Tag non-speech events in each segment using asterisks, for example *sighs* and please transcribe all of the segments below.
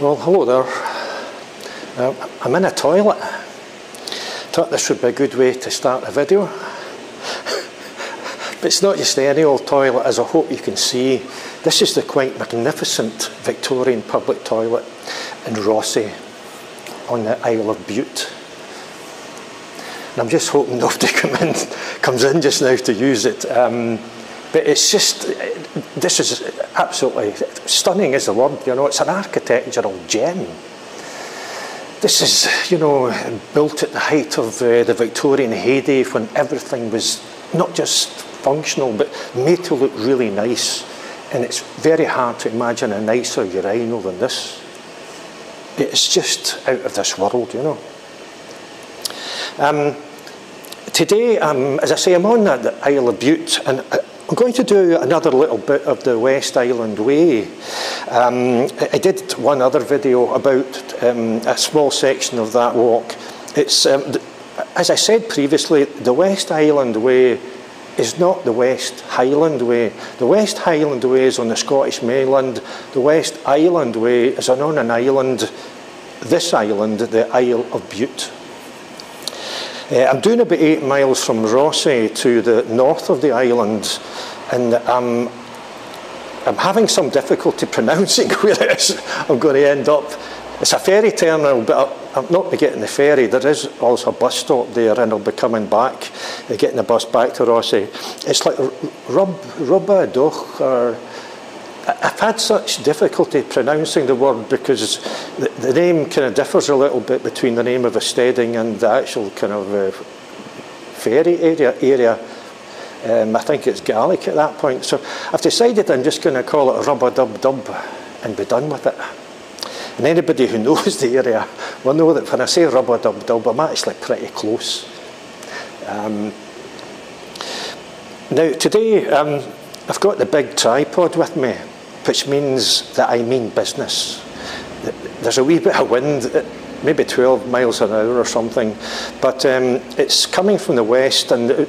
Well, hello there. Uh, I'm in a toilet. Thought this would be a good way to start a video. but it's not just any old toilet, as I hope you can see. This is the quite magnificent Victorian public toilet in Rothesay on the Isle of Bute. And I'm just hoping *laughs* nobody come in, comes in just now to use it. Um, but it's just, this is absolutely stunning is the word, you know, it's an architectural gem. This is, you know, built at the height of uh, the Victorian heyday when everything was not just functional but made to look really nice. And it's very hard to imagine a nicer urinal than this. It's just out of this world, you know. Um, today, um, as I say, I'm on the Isle of Bute, and uh, I'm going to do another little bit of the West Island Way. Um, I did one other video about um, a small section of that walk. It's, um, as I said previously, the West Island Way is not the West Highland Way. The West Highland Way is on the Scottish mainland. The West Island Way is on an island, this island, the Isle of Bute. Uh, I'm doing about eight miles from Rothesay to the north of the island, and um, I'm having some difficulty *laughs* pronouncing where it is I'm going to end up. It's a ferry terminal, but I'll not be getting the ferry. There is also a bus stop there, and I'll be coming back, uh, getting the bus back to Rothesay. It's like Rub, Doch, or I've had such difficulty pronouncing the word because the, the, name kind of differs a little bit between the name of a steading and the actual kind of uh, ferry area. area. Um, I think it's Gaelic at that point. So I've decided I'm just going to call it Rubba Dub Dub and be done with it. And anybody who *laughs* knows the area will know that when I say Rubba Dub Dub, I'm actually pretty close. Um, now, today, um, I've got the big tripod with me which means that I mean business. There's a wee bit of wind, maybe 12 miles an hour or something, but um, it's coming from the west and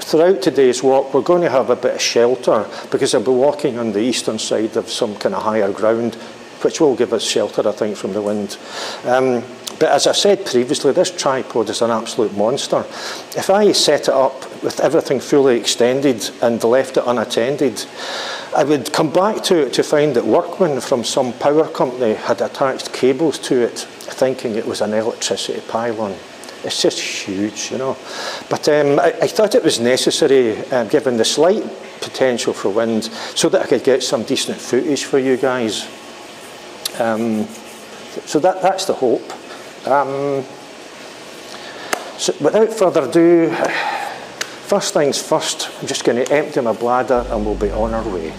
throughout today's walk we're going to have a bit of shelter because I'll be walking on the eastern side of some kind of higher ground which will give us shelter I think from the wind. Um, but as I said previously, this tripod is an absolute monster. If I set it up with everything fully extended and left it unattended, I would come back to it to find that workmen from some power company had attached cables to it, thinking it was an electricity pylon. It's just huge, you know. But um, I, I, thought it was necessary, uh, given the slight potential for wind, so that I could get some decent footage for you guys. Um, so that, that's the hope. Um, so without further ado, first things first, I'm just going to empty my bladder and we'll be on our way.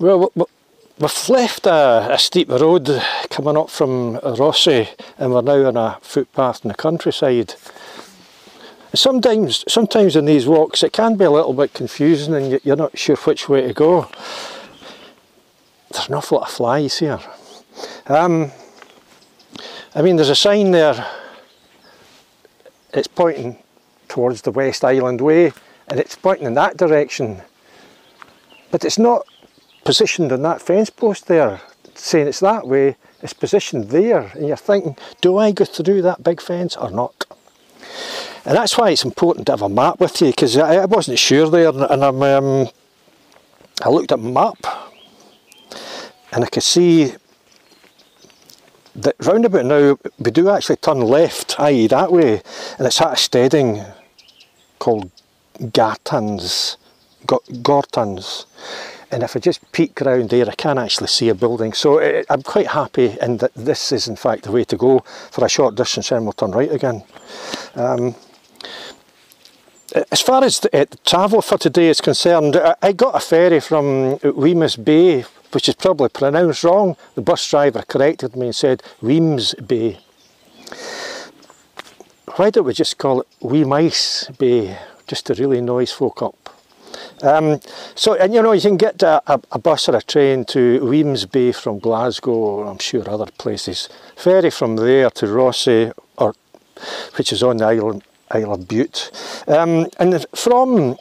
Well, we've left a, a, steep road coming up from Rothesay and we're now on a footpath in the countryside. Sometimes, sometimes in these walks it can be a little bit confusing and you're not sure which way to go. There's an awful lot of flies here. Um, I mean, there's a sign there. It's pointing towards the West Island Way and it's pointing in that direction. But it's not positioned on that fence post there, saying it's that way. It's positioned there and you're thinking, do I go through that big fence or not? And that's why it's important to have a map with you, because I, I, wasn't sure there, and I'm, um, I looked at my map, and I could see that roundabout now, we do actually turn left, i.e. that way, and it's at a steading called Gartans, Gortans. And if I just peek around there, I can actually see a building. So it, I'm quite happy in that this is in fact the way to go for a short distance and we'll turn right again. Um, as far as the, uh, travel for today is concerned, I, I got a ferry from Wemyss Bay, which is probably pronounced wrong. The bus driver corrected me and said Weems Bay. Why don't we just call it Wee Mice Bay, just to really noise folk up. Um, so, and you know, you can get a, a, a, bus or a train to Wemyss Bay from Glasgow, or I'm sure other places. Ferry from there to Rothesay, or which is on the island, Isle of Bute. Um, and from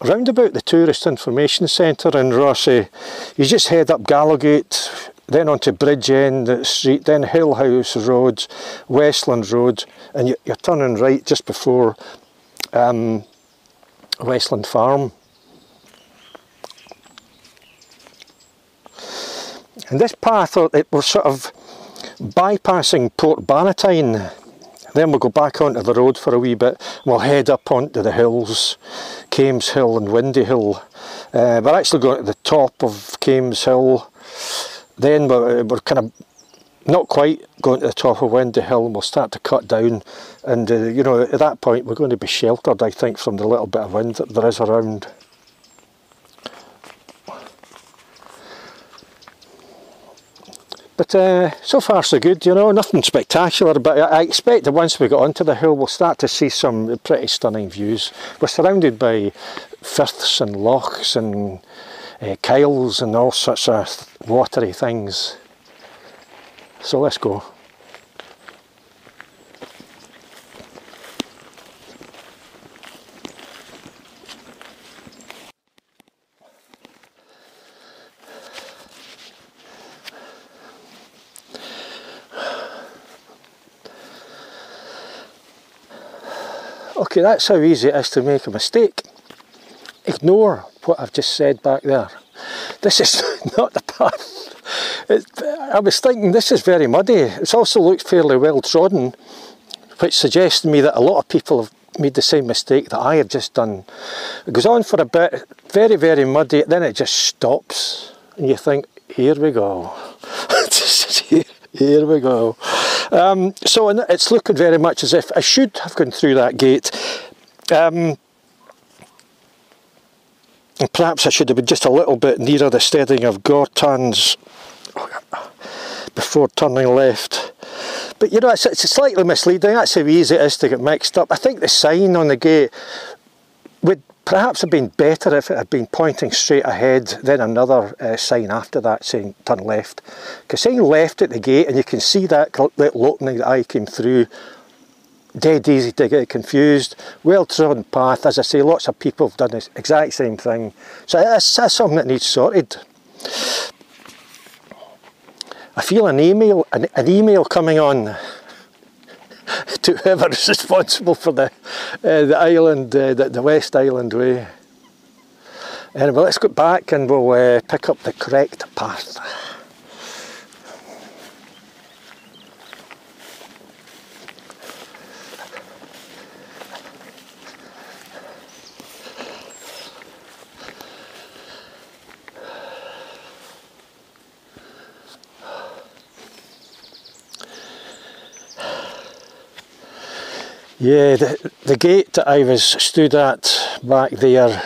round about the Tourist Information Centre in Rothesay, you just head up Gallowgate, then onto Bridge End Street, then Hill House Road, Westland Road, and you, are turning right just before um, Westland Farm. And this path, it was sort of bypassing Port Bannatyne then we'll go back onto the road for a wee bit. We'll head up onto the hills, Kaimes Hill and Windy Hill. Uh, we're actually going to the top of Kaimes Hill. Then we're, we're kind of not quite going to the top of Windy Hill and we'll start to cut down and uh, you know at that point we're going to be sheltered I think from the little bit of wind that there is around. But uh, so far so good, you know, nothing spectacular, but I expect that once we get onto the hill we'll start to see some pretty stunning views. We're surrounded by firths and lochs and uh, kyles and all sorts of watery things. So let's go. Okay, that's how easy it is to make a mistake. Ignore what I've just said back there. This is *laughs* not the path. I was thinking this is very muddy. It's also looked fairly well trodden, which suggests to me that a lot of people have made the same mistake that I had just done. It goes on for a bit, very, very muddy, then it just stops. And you think, here we go. *laughs* here we go. Um, so it's looking very much as if I should have gone through that gate. Um, perhaps I should have been just a little bit nearer the steading of Gortans before turning left. But you know, it's, it's slightly misleading. That's how easy it is to get mixed up. I think the sign on the gate would perhaps have been better if it had been pointing straight ahead, then another uh, sign after that saying turn left. Because saying left at the gate and you can see that little opening that I came through, dead easy to get confused, well trodden path, as I say lots of people have done the exact same thing. So that's, that's something that needs sorted. I feel an email, an, an email coming on to whoever is responsible for the uh, the island, uh, the, the, West Island Way. Anyway, let's go back and we'll uh, pick up the correct path. Yeah, the, the gate that I was stood at back there,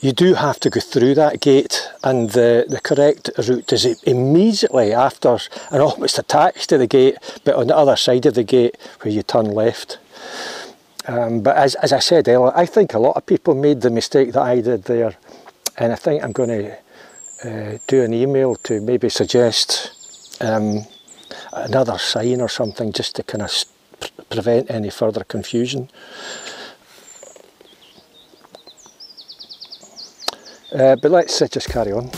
you do have to go through that gate and the, the correct route is immediately after and almost attached to the gate but on the other side of the gate where you turn left. Um, but as, as I said earlier, I think a lot of people made the mistake that I did there and I think I'm going to uh, do an email to maybe suggest um, another sign or something just to kind of prevent any further confusion. Uh, but let's uh, just carry on.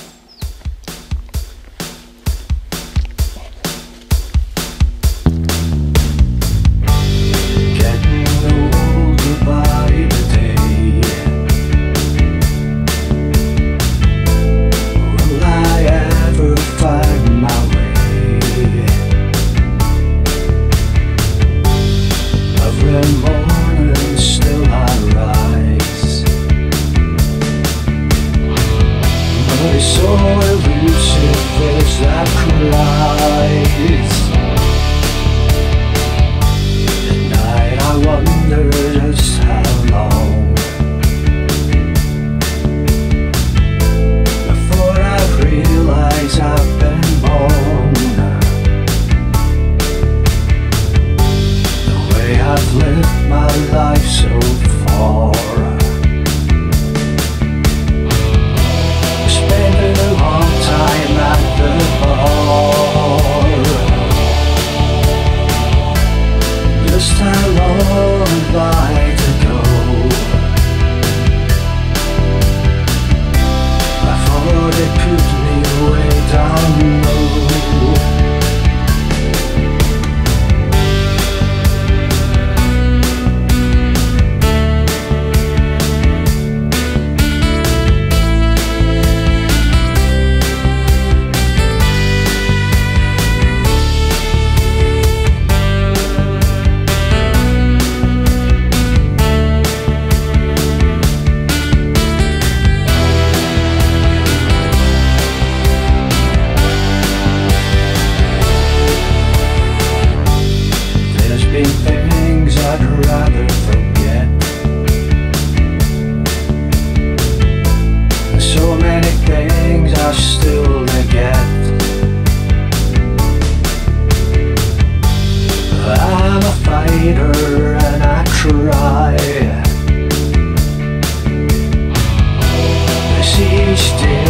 still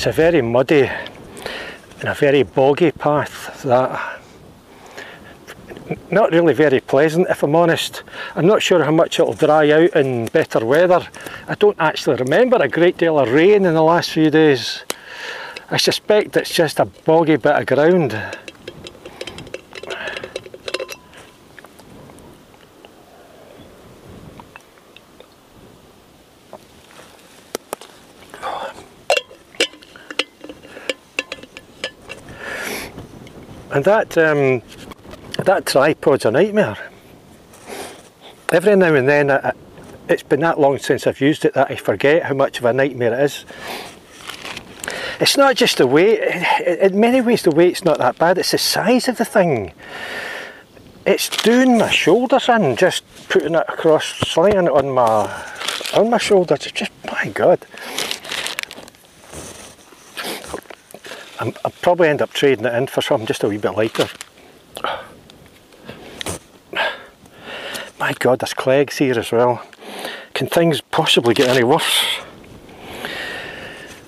it's a very muddy and a very boggy path that not really very pleasant if I'm honest. I'm not sure how much it'll dry out in better weather. I don't actually remember a great deal of rain in the last few days. I suspect it's just a boggy bit of ground. And that, um, that tripod's a nightmare. Every now and then, I, it's been that long since I've used it that I forget how much of a nightmare it is. It's not just the weight, in many ways the weight's not that bad, it's the size of the thing. It's doing my shoulders in, just putting it across, slinging it on my, on my shoulders, it's just, my god. I will probably end up trading it in for something just a wee bit lighter. My god, there's clegs here as well. Can things possibly get any worse?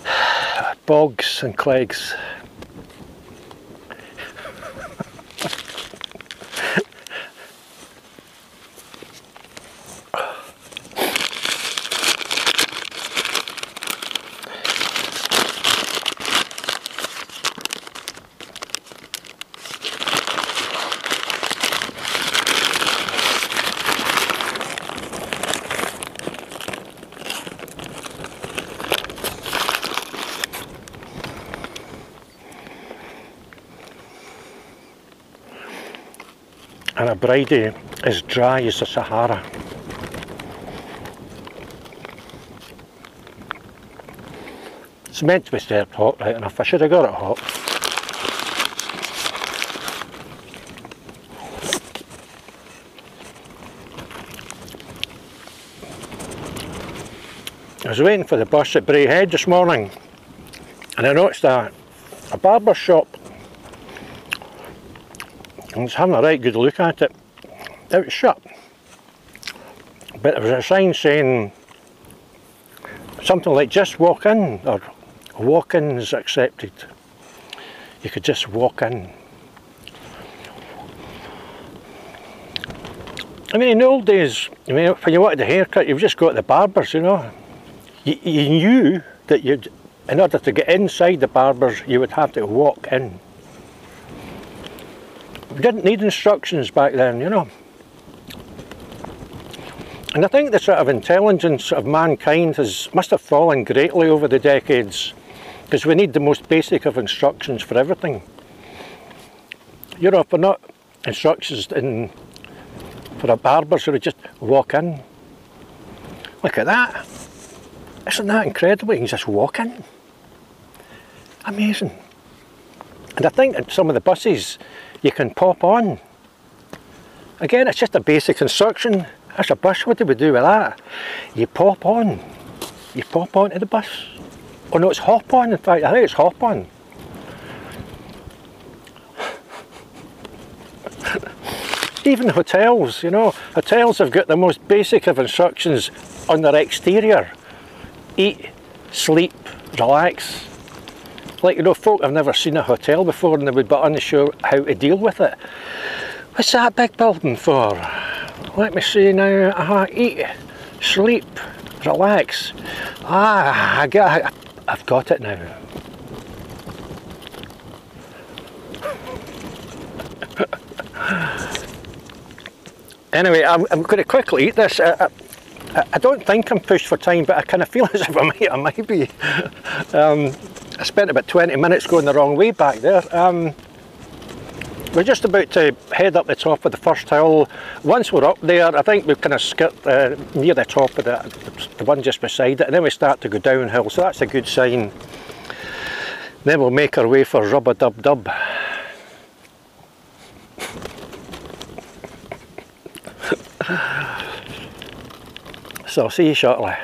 *sighs* Bogs and clegs. of Bridie is dry as the Sahara. It's meant to be served hot, right enough. I should have got it hot. I was waiting for the bus at Braehead this morning and I noticed a, a barber shop and I was having a right good look at it. It was shut. But there was a sign saying something like just walk in or walk-in is accepted. You could just walk in. I mean, in the old days, I mean, when you wanted a haircut, you've just got the barbers, you know. You, you knew that you'd, in order to get inside the barbers, you would have to walk in. We didn't need instructions back then, you know. And I think the sort of intelligence of mankind has must have fallen greatly over the decades because we need the most basic of instructions for everything. You know, if we're not instructions in for a barber, so we just walk in. Look at that. Isn't that incredible? You can just walk in. Amazing. And I think that some of the buses you can pop on. Again, it's just a basic instruction. That's a bus, what do we do with that? You pop on. You pop onto the bus. Oh no, it's hop on in fact, I think it's hop on. *laughs* Even hotels, you know, hotels have got the most basic of instructions on their exterior. Eat, sleep, relax. Like, you know, folk have never seen a hotel before and they would be unsure how to deal with it. What's that big building for? Let me see now. Uh. Eat, sleep, relax. Ah, I get. I've got it now. *laughs* anyway, I'm, I'm, going to quickly eat this. I, I, I, don't think I'm pushed for time, but I kind of feel *laughs* as if I might, I might be. *laughs* Um, I spent about 20 minutes going the wrong way back there. Um, we're just about to head up the top of the first hill. Once we're up there, I think we've kind of skirt uh, near the top of the, the one just beside it, and then we start to go downhill, so that's a good sign. Then we'll make our way for Rubba Dub Dub. so I'll see you shortly.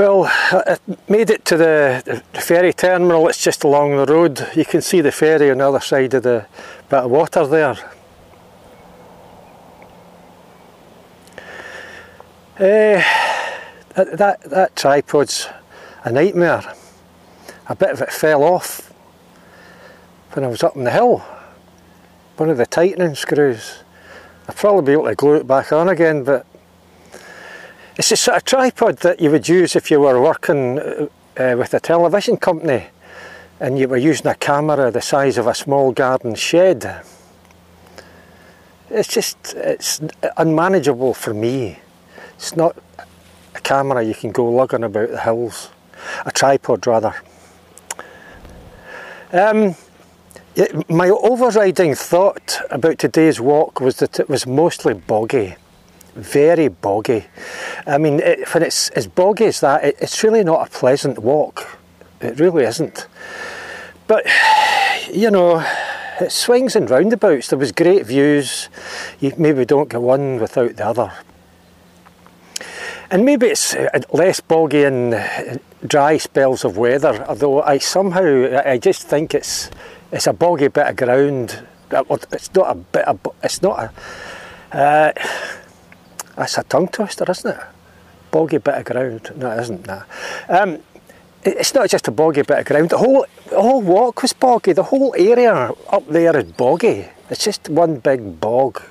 Well, I made it to the, the, ferry terminal, it's just along the road. You can see the ferry on the other side of the bit of water there. Uh, that, that, that tripod's a nightmare. A bit of it fell off when I was up on the hill. One of the tightening screws. I'll probably be able to glue it back on again, but it's a sort of tripod that you would use if you were working uh, uh, with a television company and you were using a camera the size of a small garden shed. It's just, it's unmanageable for me. It's not a camera you can go lugging about the hills. A tripod rather. Um, my overriding thought about today's walk was that it was mostly boggy very boggy. I mean, it, when it's as boggy as that, it, it's really not a pleasant walk. It really isn't. But, you know, it swings and roundabouts. There was great views. You maybe don't get one without the other. And maybe it's uh, less boggy in dry spells of weather, although I somehow, I just think it's it's a boggy bit of ground. It's not a bit of, it's not a, uh, that's a tongue twister, isn't it? Boggy bit of ground. No, it isn't that. Um, it's not just a boggy bit of ground. The whole, the whole walk was boggy. The whole area up there is boggy. It's just one big bog.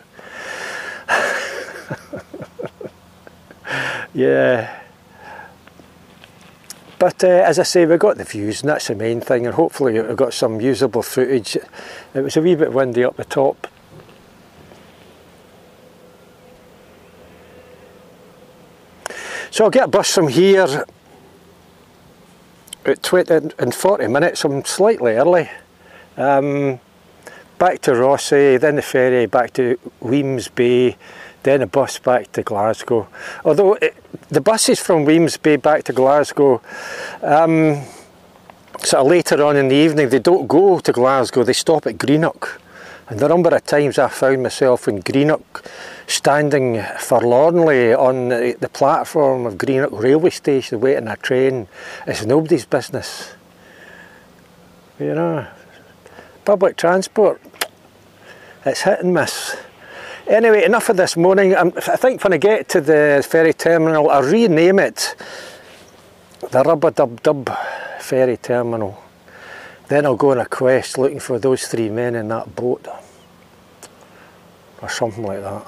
*laughs* yeah. But uh, as I say, we got the views and that's the main thing and hopefully we got some usable footage. It was a wee bit windy up the top So I'll get a bus from here at 20 in 40 minutes, I'm slightly early. Um, back to Rothesay, then the ferry back to Wemyss Bay, then a bus back to Glasgow. Although it, the buses from Wemyss Bay back to Glasgow, um, sort of later on in the evening, they don't go to Glasgow, they stop at Greenock. And the number of times I found myself in Greenock standing forlornly on the, platform of Greenock railway station waiting a train is nobody's business. You know, public transport, it's hit and miss. Anyway, enough of this morning. Um, I think when I get to the ferry terminal, I'll rename it the Rubber Dub Dub Ferry Terminal. Then I'll go on a quest looking for those three men in that boat. Or something like that.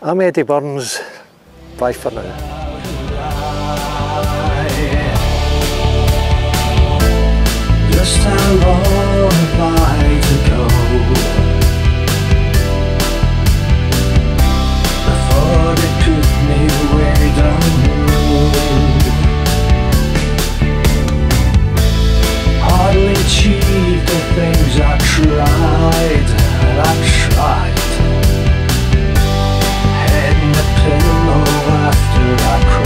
I'm Eddy Burns. Bye for now. Just Before they me down achieve the things I tried I tried. Head in the pillow after I cried.